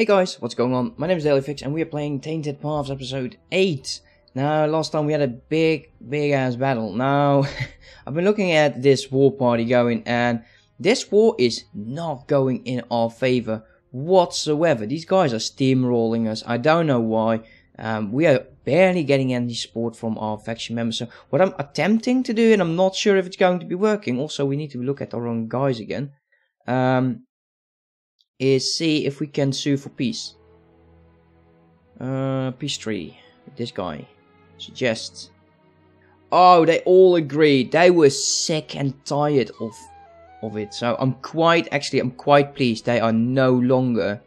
Hey guys, what's going on? My name is DailyFix and we are playing Tainted Paths episode 8. Now, last time we had a big, big ass battle. Now, I've been looking at this war party going and this war is not going in our favor whatsoever. These guys are steamrolling us. I don't know why. Um, we are barely getting any support from our faction members. So what I'm attempting to do, and I'm not sure if it's going to be working. Also, we need to look at our own guys again. Um, is see if we can sue for peace. Uh, peace tree. This guy. Suggest. Oh, they all agreed. They were sick and tired of of it. So I'm quite, actually, I'm quite pleased they are no longer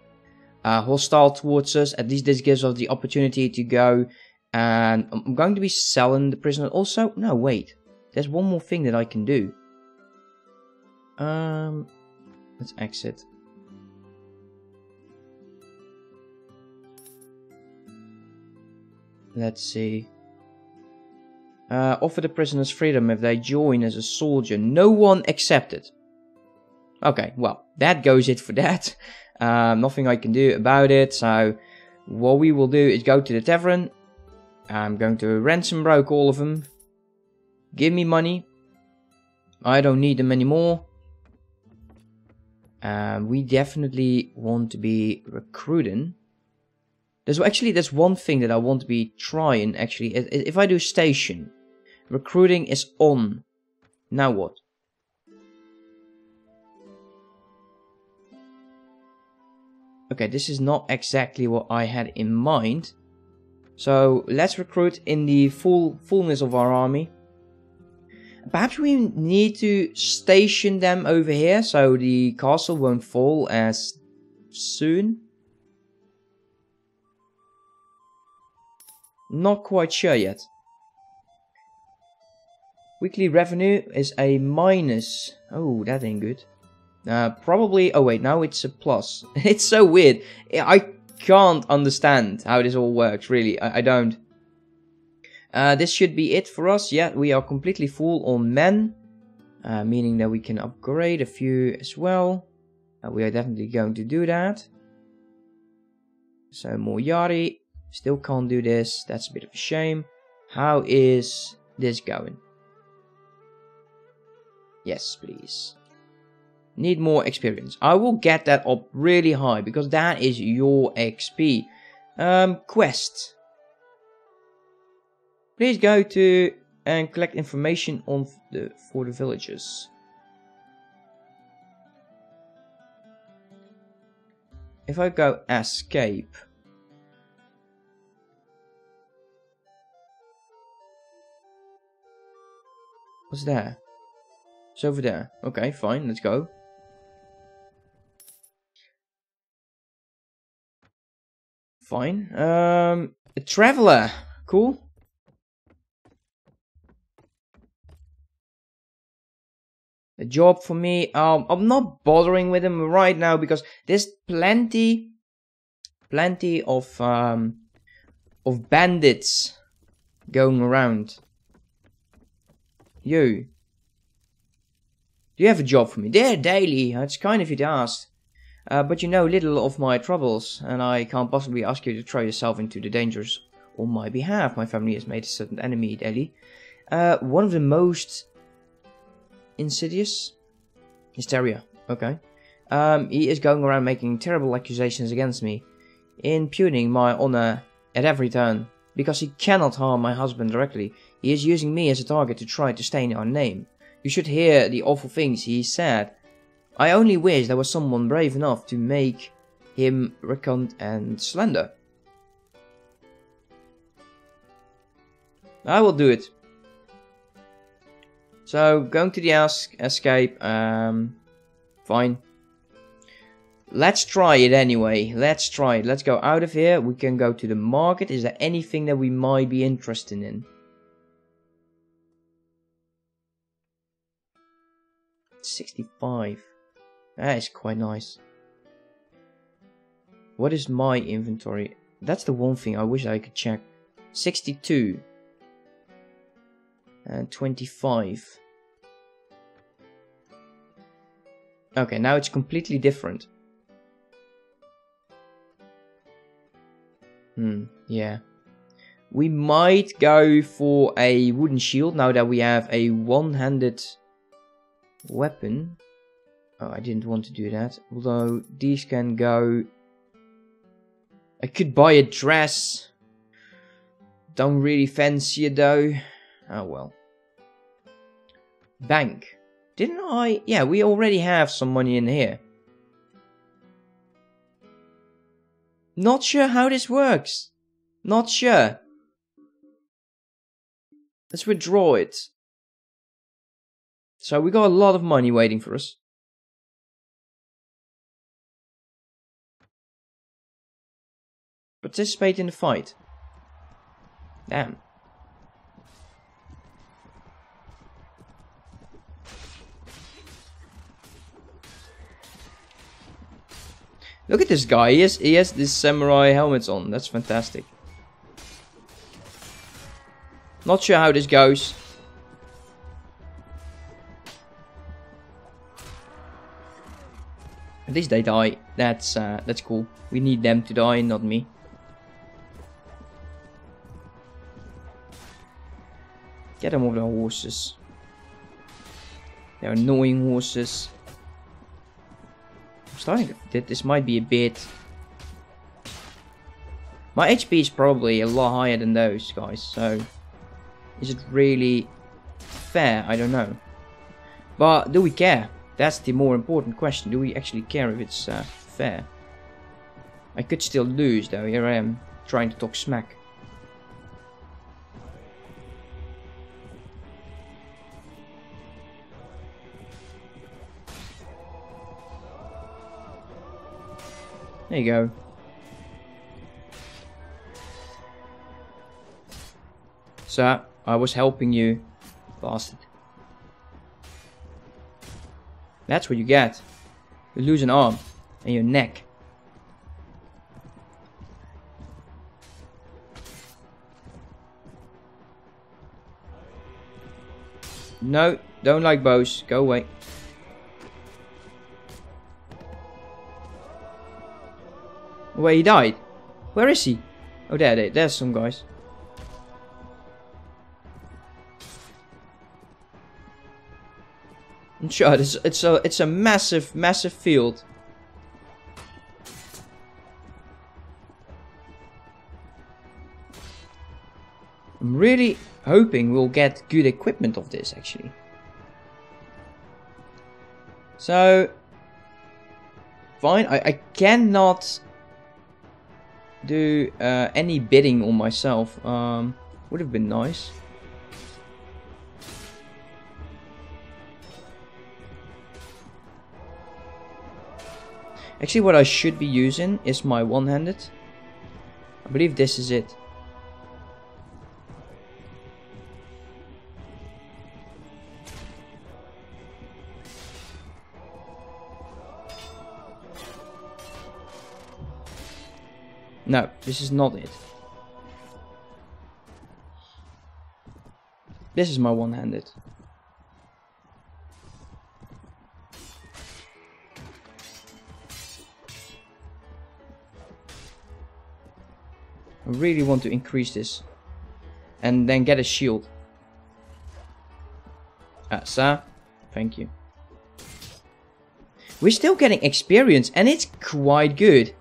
uh, hostile towards us. At least this gives us the opportunity to go and I'm going to be selling the prisoner. Also, no, wait. There's one more thing that I can do. Um, let's exit. Let's see. Uh, offer the prisoners freedom if they join as a soldier. No one accepted. Okay, well, that goes it for that. Um, nothing I can do about it. So, what we will do is go to the tavern. I'm going to ransom broke all of them. Give me money. I don't need them anymore. Um, we definitely want to be recruiting. There's actually there's one thing that I want to be trying actually. If I do station, recruiting is on. Now what? Okay, this is not exactly what I had in mind. So let's recruit in the full fullness of our army. Perhaps we need to station them over here so the castle won't fall as soon. Not quite sure yet. Weekly revenue is a minus. Oh, that ain't good. Uh, probably, oh wait, now it's a plus. it's so weird. I can't understand how this all works, really. I, I don't. Uh, this should be it for us. Yeah, we are completely full on men. Uh, meaning that we can upgrade a few as well. Uh, we are definitely going to do that. So more Yari. Still can't do this. That's a bit of a shame. How is this going? Yes, please. Need more experience. I will get that up really high because that is your XP. Um, quest. Please go to and collect information on the for the villagers. If I go escape. What's there? It's over there. Okay, fine, let's go. Fine. Um, a traveler. Cool. A job for me. Um, I'm not bothering with him right now because there's plenty, plenty of um, of bandits going around. You. Do you have a job for me? There, daily. It's kind of you to ask. Uh, but you know little of my troubles, and I can't possibly ask you to throw yourself into the dangers on my behalf. My family has made a certain enemy, Ellie. Uh, one of the most insidious? Hysteria. Okay. Um, he is going around making terrible accusations against me, impugning my honor at every turn. Because he cannot harm my husband directly, he is using me as a target to try to stain our name. You should hear the awful things he said I only wish there was someone brave enough to make him recant and slender. I will do it. So, going to the escape, um, fine. Let's try it anyway. Let's try it. Let's go out of here. We can go to the market. Is there anything that we might be interested in? 65. That is quite nice. What is my inventory? That's the one thing I wish I could check. 62. And 25. Okay, now it's completely different. Hmm, yeah. We might go for a wooden shield now that we have a one-handed weapon. Oh, I didn't want to do that. Although these can go... I could buy a dress. Don't really fancy it though. Oh well. Bank. Didn't I? Yeah, we already have some money in here. Not sure how this works. Not sure. Let's withdraw it. So we got a lot of money waiting for us. Participate in the fight. Damn. Look at this guy. He has, he has this samurai helmets on. That's fantastic. Not sure how this goes. At least they die. That's uh, that's cool. We need them to die, not me. Get them off the horses. They're annoying horses. Starting think this might be a bit... My HP is probably a lot higher than those guys, so... Is it really fair? I don't know. But do we care? That's the more important question. Do we actually care if it's uh, fair? I could still lose though. Here I am trying to talk smack. There you go. Sir, I was helping you, bastard. That's what you get. You lose an arm and your neck. No, don't like bows. Go away. Where he died? Where is he? Oh, there, there there's some guys. I'm sure it's it's a it's a massive massive field. I'm really hoping we'll get good equipment of this actually. So fine, I, I cannot do uh, any bidding on myself. Um, would have been nice. Actually, what I should be using is my one-handed. I believe this is it. No, this is not it. This is my one-handed. I really want to increase this. And then get a shield. Ah, sir. Thank you. We're still getting experience and it's quite good.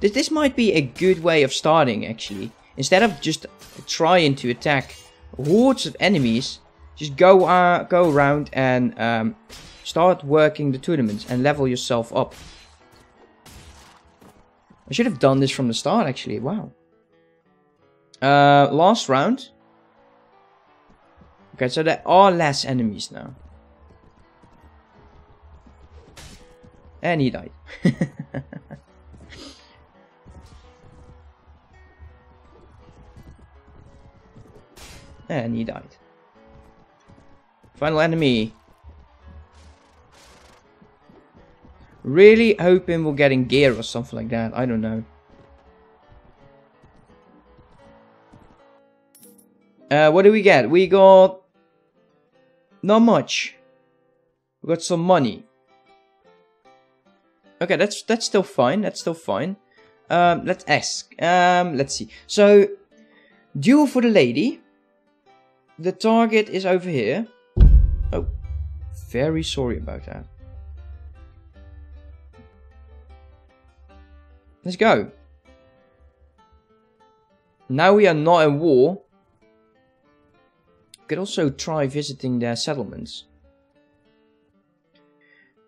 This, this might be a good way of starting actually. Instead of just trying to attack hordes of enemies, just go uh, go around and um, start working the tournaments and level yourself up. I should have done this from the start actually, wow. Uh, last round. Okay, so there are less enemies now. And he died. and he died. Final enemy. Really hoping we're getting gear or something like that. I don't know. Uh, what do we get? We got... Not much. We got some money. Okay, that's that's still fine. That's still fine. Um, let's ask. Um, let's see. So, duel for the lady. The target is over here. Oh, very sorry about that. Let's go. Now we are not in war. Could also try visiting their settlements.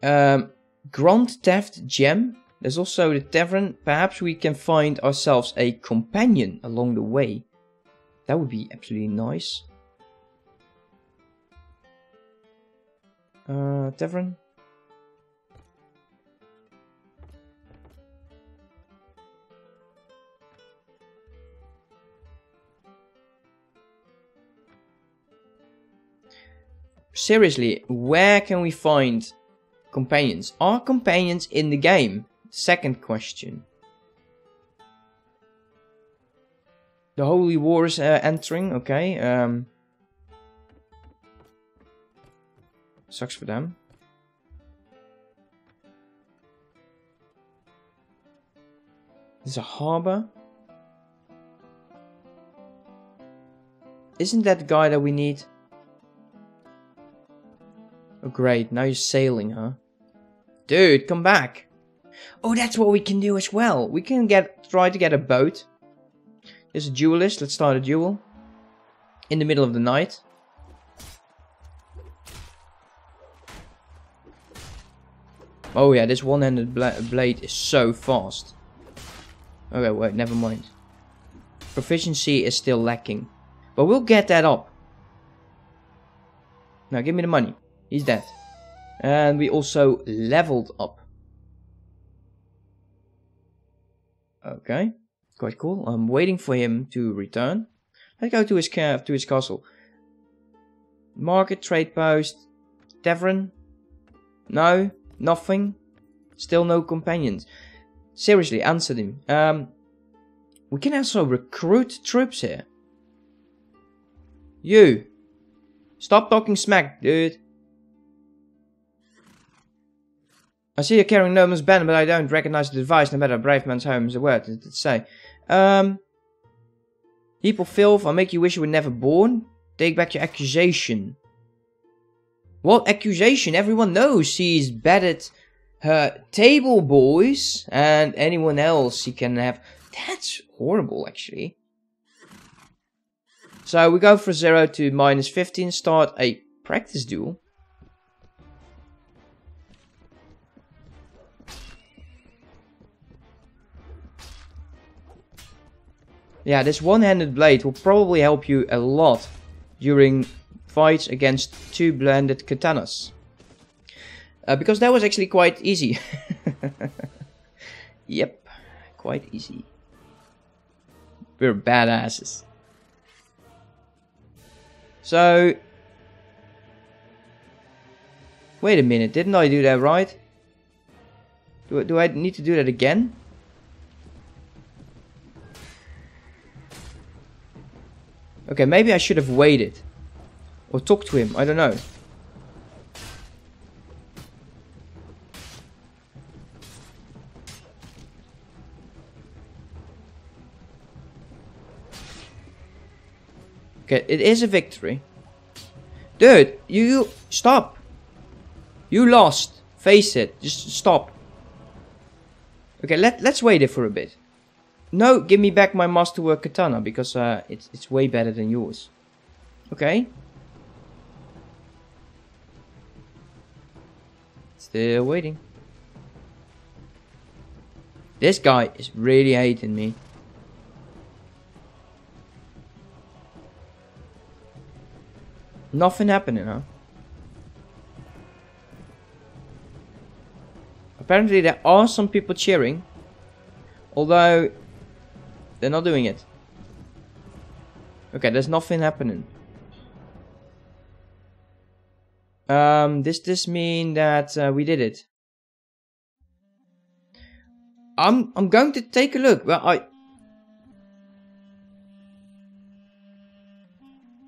Um, Grand Theft Gem. There's also the tavern. Perhaps we can find ourselves a companion along the way. That would be absolutely nice. Uh. Seriously, where can we find companions? Are companions in the game? Second question. The Holy War is uh, entering, okay. Um, sucks for them. There's a harbor. Isn't that the guy that we need? Oh great, now you're sailing, huh? Dude, come back! Oh, that's what we can do as well. We can get try to get a boat. There's a duelist, let's start a duel. In the middle of the night. Oh yeah, this one-handed bla blade is so fast. Okay, wait, never mind. Proficiency is still lacking. But we'll get that up. Now give me the money. He's dead. And we also leveled up. Okay, quite cool. I'm waiting for him to return. Let's go to his to his castle. Market, trade post, tavern. No, nothing. Still no companions. Seriously, answer him. Um, we can also recruit troops here. You. Stop talking smack, dude. I see you're carrying no man's banner, but I don't recognize the device, no matter brave man's home is a word, it say. Um, heap of filth, I'll make you wish you were never born. Take back your accusation. What accusation? Everyone knows she's bad at her table boys, and anyone else she can have. That's horrible, actually. So we go for 0 to minus 15, start a practice duel. Yeah, this one-handed blade will probably help you a lot during fights against two blended katanas. Uh, because that was actually quite easy. yep, quite easy. We're badasses. So... Wait a minute, didn't I do that right? Do, do I need to do that again? Okay, maybe I should have waited. Or talked to him, I don't know. Okay, it is a victory. Dude, you stop. You lost. Face it. Just stop. Okay, let let's wait it for a bit. No, give me back my masterwork katana because uh, it's it's way better than yours. Okay. Still waiting. This guy is really hating me. Nothing happening, huh? Apparently there are some people cheering. Although, they're not doing it. Okay, there's nothing happening. Um, does this mean that uh, we did it? I'm I'm going to take a look. Well, I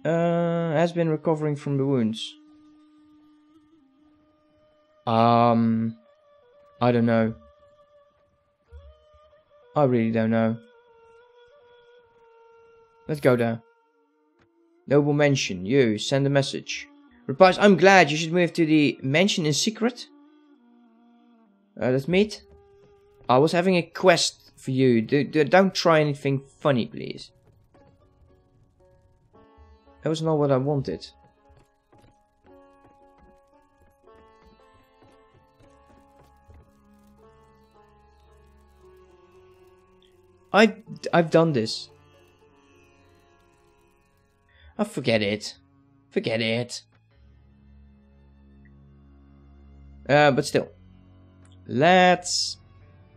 Uh, has been recovering from the wounds. Um, I don't know. I really don't know. Let's go there. Noble mention, you, send a message. Replies, I'm glad you should move to the mansion in secret. Uh, let's meet. I was having a quest for you. Do, do, don't try anything funny, please. That was not what I wanted. I've, I've done this. Oh, forget it. Forget it. Uh, but still. Let's...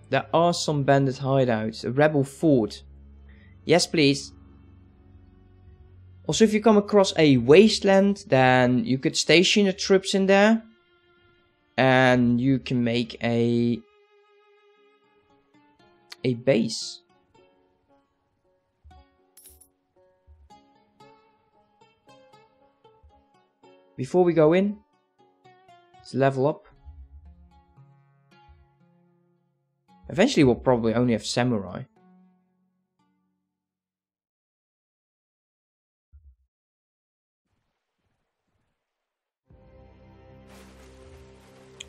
There are some bandit hideouts. A rebel fort. Yes, please. Also, if you come across a wasteland, then you could station the troops in there. And you can make a... A base. Before we go in, let's level up. Eventually we'll probably only have samurai.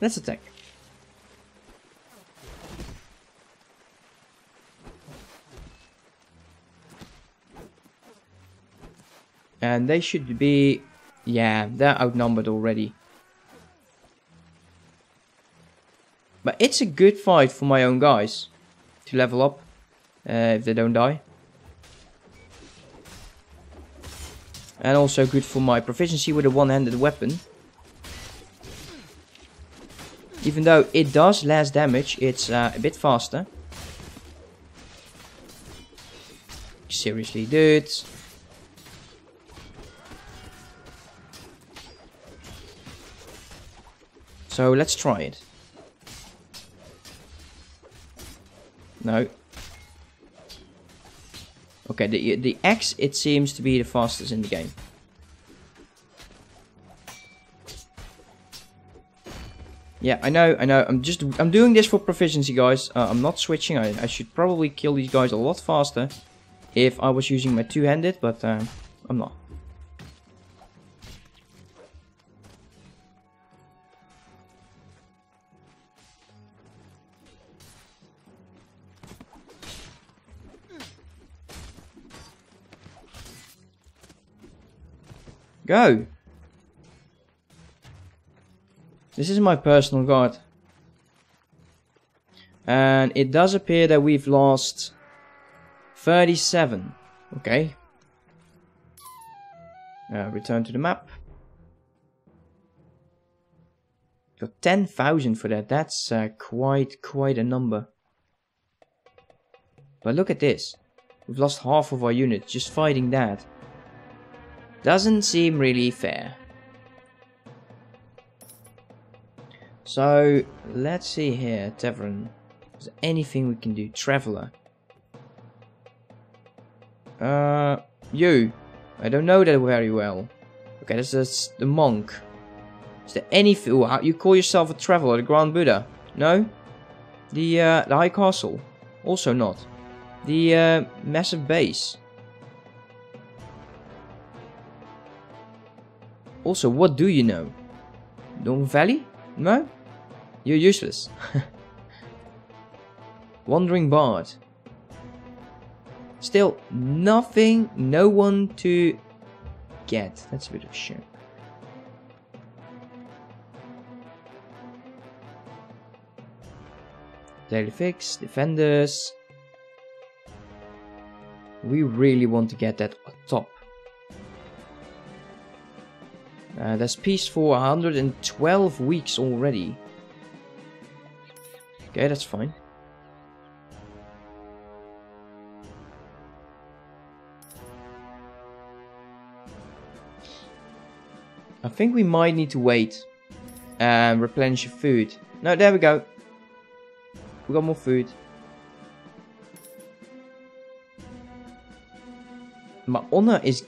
Let's attack. And they should be yeah, they're outnumbered already. But it's a good fight for my own guys. To level up. Uh, if they don't die. And also good for my proficiency with a one-handed weapon. Even though it does less damage, it's uh, a bit faster. Seriously, dudes. So let's try it. No. Okay, the the X it seems to be the fastest in the game. Yeah, I know, I know. I'm just I'm doing this for proficiency, guys. Uh, I'm not switching. I I should probably kill these guys a lot faster if I was using my two-handed, but uh, I'm not. Go! This is my personal guard. And it does appear that we've lost 37. Okay. Uh, return to the map. Got 10,000 for that. That's uh, quite, quite a number. But look at this. We've lost half of our units just fighting that. Doesn't seem really fair. So, let's see here, Tavern. Is there anything we can do? Traveler. Uh, you. I don't know that very well. Okay, this is the monk. Is there anything? Oh, you call yourself a traveler, the Grand Buddha? No? The, uh, the High Castle? Also not. The, uh, massive base? Also, what do you know? Don Valley? No? You're useless. Wandering Bard. Still, nothing, no one to get. That's a bit of shame. Daily Fix, Defenders. We really want to get that top. Uh, that's peace for 112 weeks already. Okay, that's fine. I think we might need to wait and replenish your food. No, there we go. We got more food. My honor is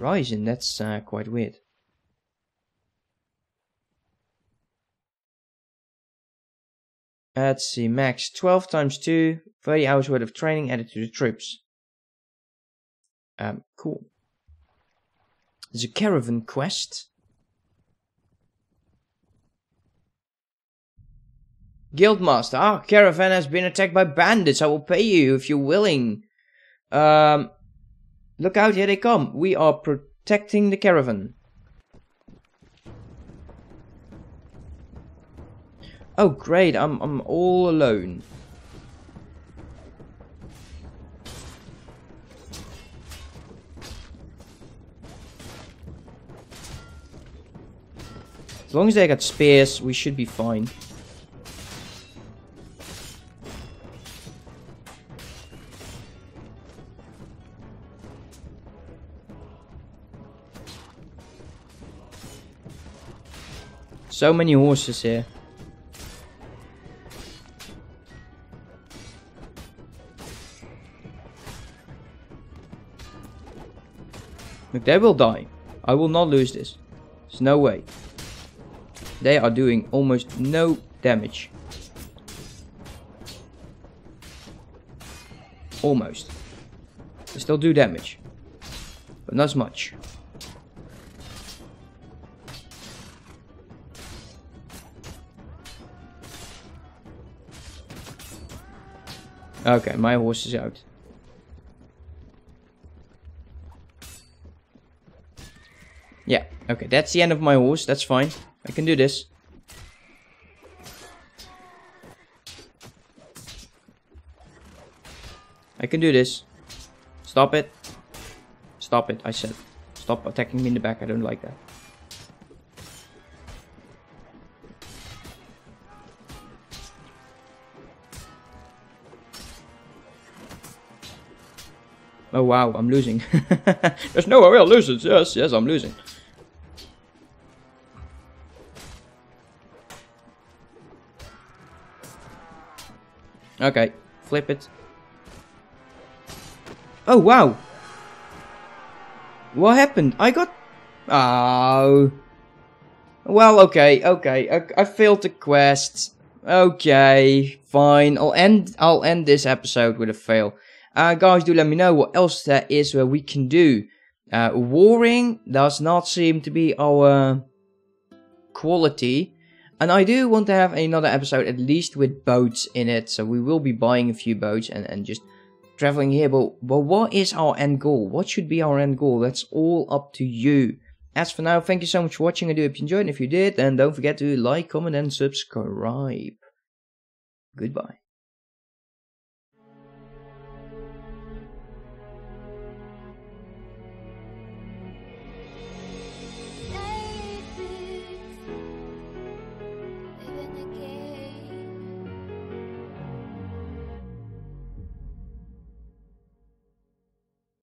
rising. That's uh, quite weird. Let's see, max 12 times 2, 30 hours worth of training added to the troops. Um, cool. There's a caravan quest. Guildmaster. Ah, caravan has been attacked by bandits. I will pay you if you're willing. Um, look out, here they come. We are protecting the caravan. Oh, great. I'm, I'm all alone. As long as they got spears, we should be fine. So many horses here. Look, they will die. I will not lose this. There's no way. They are doing almost no damage. Almost. They still do damage. But not as much. Okay, my horse is out. Yeah, okay, that's the end of my horse, that's fine. I can do this. I can do this. Stop it. Stop it, I said. Stop attacking me in the back, I don't like that. Oh wow, I'm losing. There's no way I'll lose it. Yes, yes, I'm losing. Okay, flip it. Oh wow! What happened? I got... Oh... Well, okay, okay. I, I failed the quest. Okay, fine. I'll end. I'll end this episode with a fail. Uh, guys, do let me know what else there is where we can do. Uh, warring does not seem to be our quality. And I do want to have another episode at least with boats in it. So we will be buying a few boats and, and just traveling here. But, but what is our end goal? What should be our end goal? That's all up to you. As for now, thank you so much for watching. I do hope you enjoyed. And if you did, then don't forget to like, comment and subscribe. Goodbye.